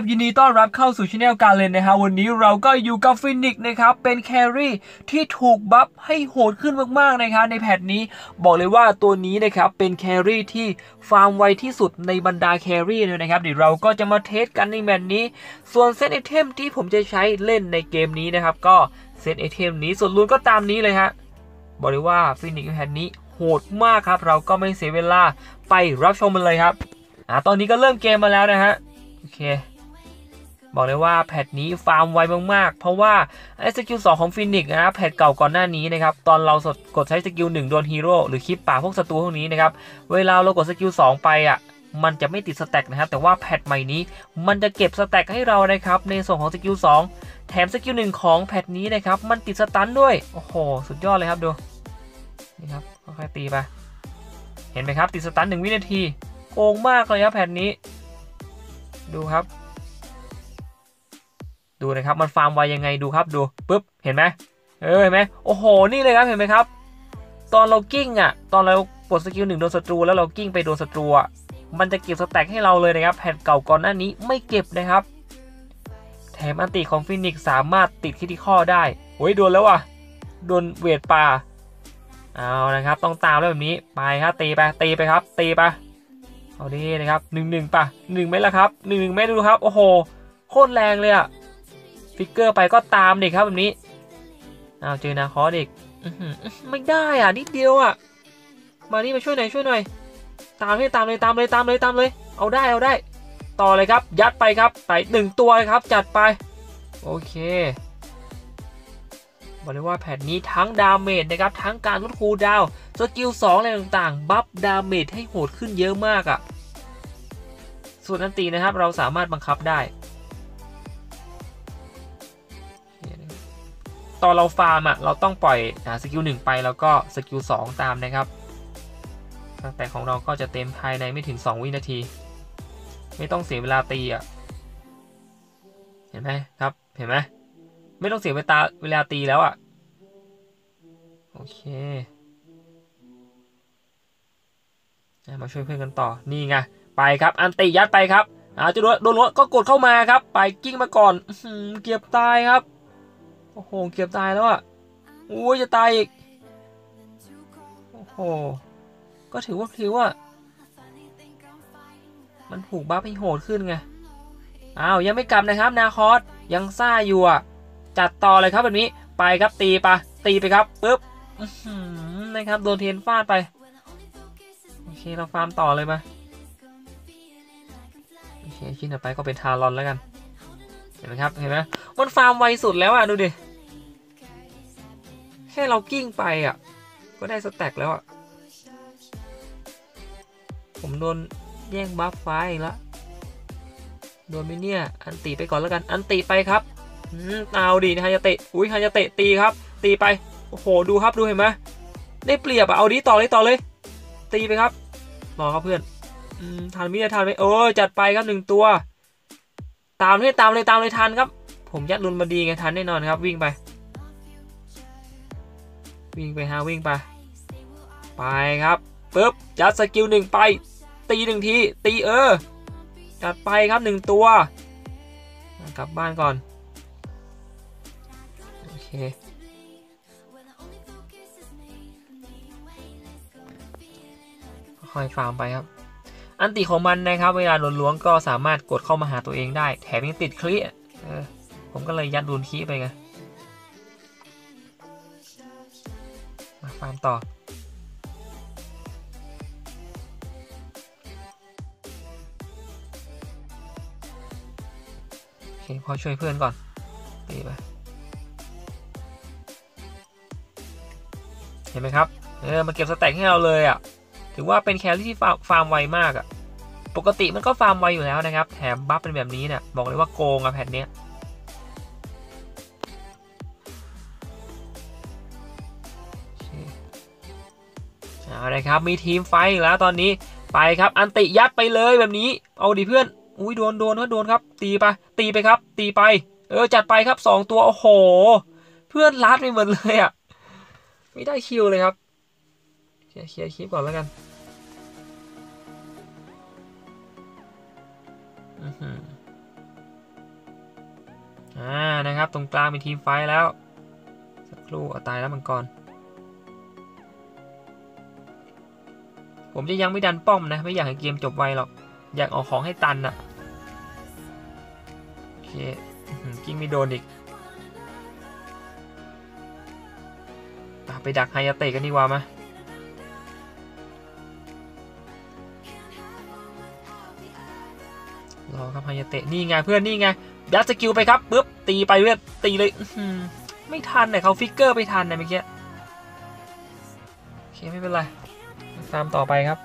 ครับยินดีต้อนรับเข้าสู่ channel การเล่นนะฮะวันนี้เราก็อยู่กับ Fennik นะครับ เป็น carry ที่ถูก buff ให้โหดขึ้นมากๆนะครับใน patch นี้บอกเลยว่าตัวนี้นะครับเป็น carry ที่ฟาร์มไวที่สุดในบรรดา carry เลยนะครับเดี๋ยวเราก็จะมา test กันในแมตช์นี้ ส่วน set item ที่ผมจะใช้เล่นในเกมนี้นะครับ ก็ set item นี้ส่วน rune ก็ตามนี้เลยฮะบอกเลยว่า Fennik patch นี้โหดมากครับ เราก็ไม่เสียเวลาไปรับชมมันเลยครับอ่าตอนนี้ก็เริ่มเกมมาแล้วนะฮะโอเค บอกเลยว่า patch นี้ฟาร์มไวมาก ๆ เพราะว่าไอ้ skill 2ของ Fennik นะ patch เก่าก่อนหน้านี้นะครับ ตอนเราสดกดใช้ skill 1โดนฮีโร่หรือ creep ป่าพวกศัตรูพวกนี้นะครับ เวลาเรากด skill 2ไปอะมันจะไม่ติด stack นะครับ แต่ว่า patch ใหม่นี้มันจะเก็บ stack ให้เรานะครับ ในส่วนของ skill 2แถม skill 1ของ patch นี้นะครับ มันติด stun ด้วย โอ้โห สุดยอดเลยครับดู นี่ครับค่อยๆตีไป เห็นไหมครับ ติด stun 1วินาที โกงมากเลยครับ patch นี้ ดูครับ ดูนะครับมันฟาร์มไวยังไงดูครับดูปุ๊บเห็นไหมเออเห็นไหมโอ้โหนี่เลยครับเห็นไหมครับ ตอนเรากลิ้งอะ ตอนเรากด skill หนึ่งโดนศัตรูแล้วเรากลิ้งไปโดนศัตรูอะมันจะเก็บ stack ให้เราเลยนะครับ แผ่นเก่าก่อนหน้านี้ไม่เก็บนะครับ แถมอันติของฟินิกสามารถติดคิดที่ข้อได้โอ้ยโดนแล้วว่ะโดนเวทป่าเอานะครับ ต้องตามแล้วแบบนี้ไปครับตีไปตีไปครับตีไปเอาดีนะครับหนึ่งหนึ่งป่ะหนึ่งเม็ดละครับหนึ่งหนึ่งเม็ดดูครับ โอ้โหโคตรแรงเลยอะ ฟิกเกอร์ไปก็ตามเด็กครับแบบนี้เอาเจอนาคอสอีกไม่ได้อะนิดเดียวอะ มานี่มาช่วยหน่อยช่วยหน่อยตามเลยตามเลยตามเลยตามเลยตามเลย เอาได้เอาได้ ต่อเลยครับ ยัดไปครับไปหนึ่งตัวเลยครับจัดไป โอเคบอกเลยว่า patch นี้ทั้ง damage นะครับทั้งการลด cooldown skill 2อะไรต่างๆ buff damage ให้โหดขึ้นเยอะมากอะ่ะ ส่วน ulti นะครับเราสามารถบังคับได้ ตอนเราฟาร์มอะเราต้องปล่อย skill หนึ่งไปแล้วก็ skill สองตามนะครับตั้งแต่ของเราก็จะเต็มภายในไม่ถึง 2 วินาที ไม่ต้องเสียเวลาตีอะเห็นไหมครับเห็นไหมไม่ต้องเสียเวลาเวลาตีแล้วอะโอเคมาช่วยเพื่อนกันต่อนี่ไงไปครับ อันติยัดไปครับอาจะโดนโดนก็กดเข้ามาครับ ไปกิ้งมาก่อนเกือบตายครับ โอ้โห เกือบตายแล้วอะโอ้ยจะตายอีก โอ้โห ก็ถือว่าถือว่ามันถูกบัฟให้โหดขึ้นไง อ้าว ยังไม่กลับนะครับนาคอสยังซ่าอยู่อะ จัดต่อเลยครับแบบนี้ ไปครับตีไปตีไปครับปึ๊บนะครับ โดนเทียนฟาดไป โอเค เราฟาร์มต่อเลยมาโอเคชิ้นต่อไปก็เป็นทารอนแล้วกัน เห็นไหมครับเห็นไหมมันฟาร์มไวสุดแล้วอะดูดิแค่เรากลิ้งไปอะ ก็ได้ stack แล้วอะ ผมโดนแย่ง buff ไฟอีกแล้วโดนไหมเนี่ย ulti ไปก่อนแล้วกัน ulti ไปครับอืมเอาดินะฮายาเตะอุ้ยฮายาเตะตีครับ ตีไปโอ้โหดูครับดูเห็นไหมได้เปรียบอะเอาดิต่อเลยต่อเลย ตีไปครับรอครับเพื่อนอืมทันไม่ได้ทันไหมโอ้จัดไปครับหนึ่งตัว ตามเลยตามเลยตามเลยทันครับ ผมยัดลุนมาดีไงทันแน่นอนครับ วิ่งไป วิ่งไปฮะวิ่งไป ไปครับปึ๊บยัดสกิลหนึ่งไป ตีหนึ่งทีตีเออจัดไปครับหนึ่งตัวกลับบ้านก่อนโอเคค่อยฟาร์มไปครับ อันติของมันนะครับ เวลาโดนล้วงก็สามารถกดเข้ามาหาตัวเองได้ แถมยังติดคลิเออผมก็เลยยัดดูนคีไปไงมาฟาร์มต่อ โอเค พอช่วยเพื่อนก่อนตีไปเห็นไหมครับ เออมันเก็บ stack ให้เราเลยอะ ถือว่าเป็น carry ที่ฟาร์มไวมากอะ่ะ ปกติมันก็ฟาร์มไวอยู่แล้วนะครับ แถม buff เป็นแบบนี้เนี่ยบอกเลยว่าโกงอะแผ่นเนี้ยเอาเลยครับ มี team fight แล้วตอนนี้ไปครับ ulti ยัดไปเลยแบบนี้ เอาดิเพื่อน อุ้ยโดนโดนก็โดนครับ ตีไป ตีไปครับ ตีไป เออจัดไปครับสองตัว โอ้โห เพื่อนลัดไปหมดเลยอะ่ะ ไม่ได้คิวเลยครับ เคลียร์คลิปก่อนแล้วกันอ่านะครับ ตรงกลางเป็นทีมไฟแล้ว สักครู่เอาตายแล้วมังกรผมจะยังไม่ดันป้อมนะ ไม่อยากให้เกมจบไวหรอก อยากเออกของให้ตันอะโอเคกลิ้งไม่โดนอีกไปดักฮายาเตะกันดีกว่ามา รอครับฮายาเตะนี่ไงเพื่อนนี่ไงยัด skill ไปครับปึ๊บตีไปเรื่อยตีเลยไม่ทันเนี่ยเขา flicker ไปทันเนะเมื่อกี้โอเคไม่เป็นไรตามต่อไปครับ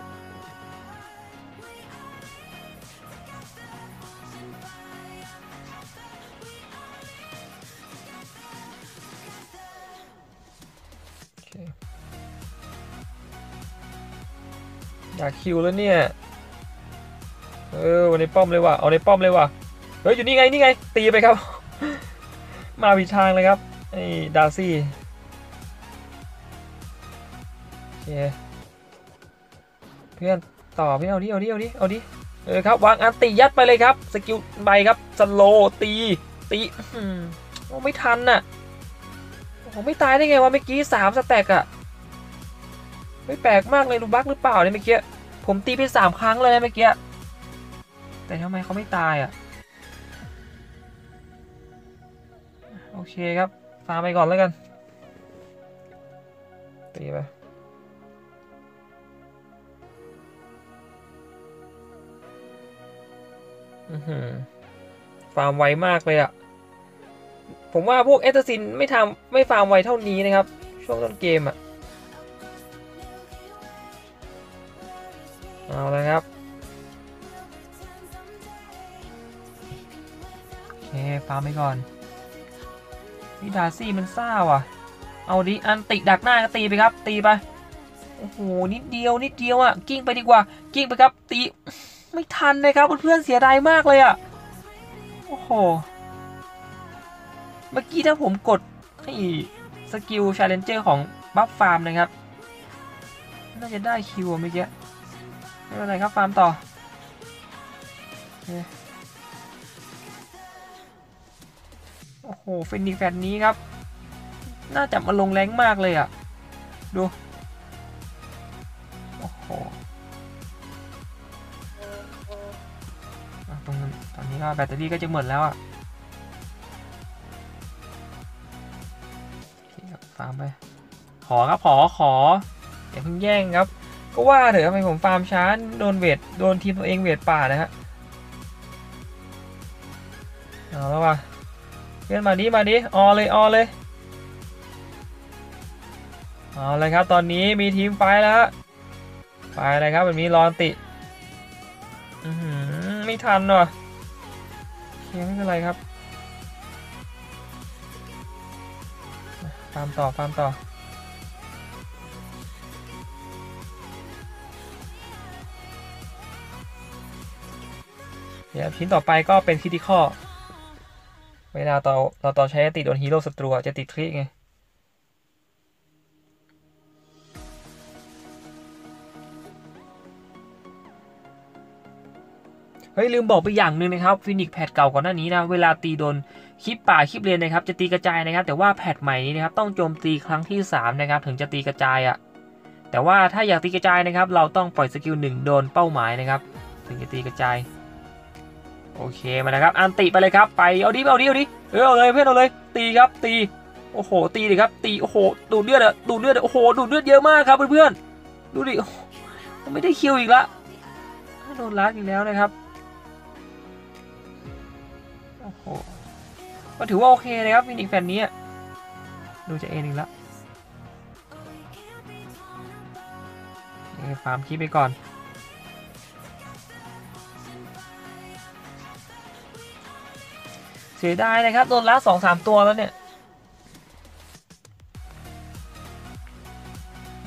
อยากคิวแล้วเนี่ย เออวันในป้อมเลยว่ะเอาในป้อมเลยว่ะเฮ้ยอยู่นี่ไงนี่ไง ตีไปครับ มาผิดทางเลยครับไอ้ดาร์ซี่เคเพื่อนต่อพี่เอาดิเอาดิเอาดิเอาดิเออครับวางอันตียัดไปเลยครับสกิลใบครับสโลตีตีอื้อหือโอ้ไม่ทันน่ะผมไม่ตายได้ไงวะเมื่อกี้สามสแต็กอะไม่แปลกมากเลยรูบักหรือเปล่าเนี่ยเมื่อกี้ผมตีไปสามครั้งเลยนะเมื่อกี้ แต่ทำไมเขาไม่ตายอะ โอเคครับ ฟาร์ไปก่อนแล้วกัน ตีไปอือหือฟาร์มไวมากเลยอะผมว่าพวกเอตซินไม่ทำไม่ฟาร์มไวเท่านี้นะครับ ช่วงต้นเกมอะเอาเลยครับ ฟาร์มไปก่อนนี่ดาซี่มันซ่าว่ะ เอาดิอันติดักหน้าก็ตีไปครับ ตีไป โอ้โห นิดเดียว นิดเดียวอะกิ้งไปดีกว่า กิ้งไปครับ ตี ไม่ทันเลยครับเพื่อนๆเสียดายมากเลยอะโอ้โห เมื่อกี้ถ้าผมกดไอ้ skill challenger ของ buff ฟาร์มนะครับ น่าจะได้ kill เมื่อกี้ ไม่เป็นไรครับ ฟาร์มต่อ โอ้โหเฟนนิก patch นี้ครับ น่าจะมาลงแรงมากเลยอะดู โอ้โหตรงตอนนี้ก็แบตเตอรี่ก็จะหมดแล้วอะโอเครับฟาร์มไป ขอครับขอขออย่าเพิ่งแย่งครับ ก็ว่าเถอะทำไมผมฟาร์มช้าโดนเวทโดนทีมตัวเองเวทป่านะฮะเอาแล้วว่ะ เพื่อนมาดิมาดิออเลยออเลยเอาเลยครับ ตอนนี้มีทีมไฟแล้วฮะไปเลยครับแบบนี้รอนติอือหือไม่ทันว่ะโอเคไม่เป็นไรครับฟามต่อฟามต่อเดี๋ยวชิ้นต่อไปก็เป็นคิติคอ เวลาต่อเราต่อใช้ติดโดนฮีโร่ศัตรูจะติดคลิกไงเฮ้ยลืมบอกไปอย่างหนึ่งนะครับเฟนนิก patch เก่าก่อนหน้านี้นะเวลาตีโดน creep ป่า creep lane นะครับจะตีกระจายนะครับ แต่ว่า patch ใหม่นี้นะครับต้องโจมตีครั้งที่3นะครับถึงจะตีกระจายอะ่ะแต่ว่าถ้าอยากตีกระจายนะครับ เราต้องปล่อย skill หนึ่งโดนเป้าหมายนะครับ ถึงจะตีกระจาย โอเคมานะครับ ulti ไปเลยครับ ไป เอาดิ เอาดิ เอาดิ เออเอาเลยเพื่อนเอาเลย ตีครับ ตี โอ้โห ตีดิครับ ตี โอ้โห ดูดเลือดอะดูดเลือด โอ้โห ดูดเลือดเยอะมากครับเพื่อนๆ ดูดิไม่ได้คิวอีกละ โดนลัดอีกแล้วนะครับ โอ้โห ก็ถือว่าโอเคเลยครับฟินิกแฟนนี้ ดูจะเอ็นอีกแล้วเอ้ฟาร์มคีไปก่อน สียดายนะครับ โดนลัดสองสามตัวแล้วเนี่ย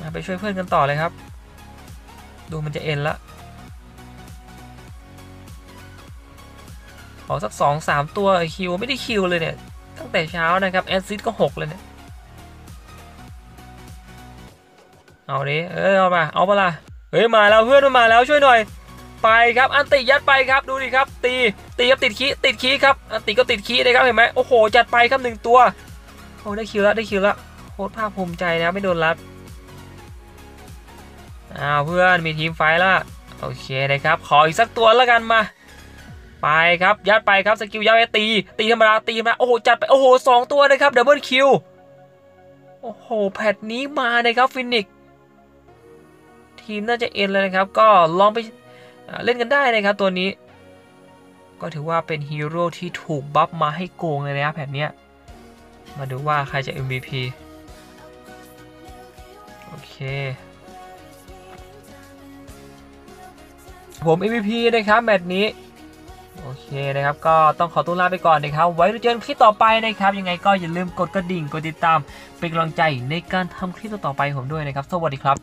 มาไปช่วยเพื่อนกันต่อเลยครับ ดูมันจะ end ละขอสักสองสามตัวคิวไม่ได้คิวเลยเนี่ย ตั้งแต่เช้านะครับ assist ก็หกเลยเนี่ย เอาดิ เออเอามา เอาปะล่ะเฮ้ย มาแล้วเพื่อนมันมาแล้วช่วยหน่อย ไปครับ ulti ยัดไปครับดูดิครับ ตีตีครับติดคีติดคีครับอันติก็ติดคีนะครับเห็นไหมโอ้โหจัดไปครับหนึ่งตัวโอ้ได้คิวแล้วได้คิวแล้วโคตรภาคภูมิใจนะไม่โดนรัดอ้าวเพื่อนมี team fight ละโอเคนะครับขออีกสักตัวแล้วกันมาไปครับยัดไปครับ skill ยัดไปตี ตีธรรมดาตีมาโอ้โหจัดไปโอ้โหสองตัวนะครับ double kill โอ้โห patch นี้มานะครับเฟนนิกทีมน่าจะเอ็นเลยนะครับ ก็ลองไป เล่นกันได้นะครับตัวนี้ ก็ถือว่าเป็นฮีโร่ที่ถูกบัฟมาให้โกงเลยนะครับแพทเนี้ยมาดูว่าใครจะ MVP โอเค ผม MVP นะครับแมตช์นี้ โอเคนะครับ ก็ต้องขอตัวลาไปก่อนนะครับ ไว้เจอกันคลิปต่อไปนะครับ ยังไงก็อย่าลืมกดกระดิ่ง กดติดตาม เป็นกำลังใจในการทำคลิปต่อไปผมด้วยนะครับ สวัสดีครับ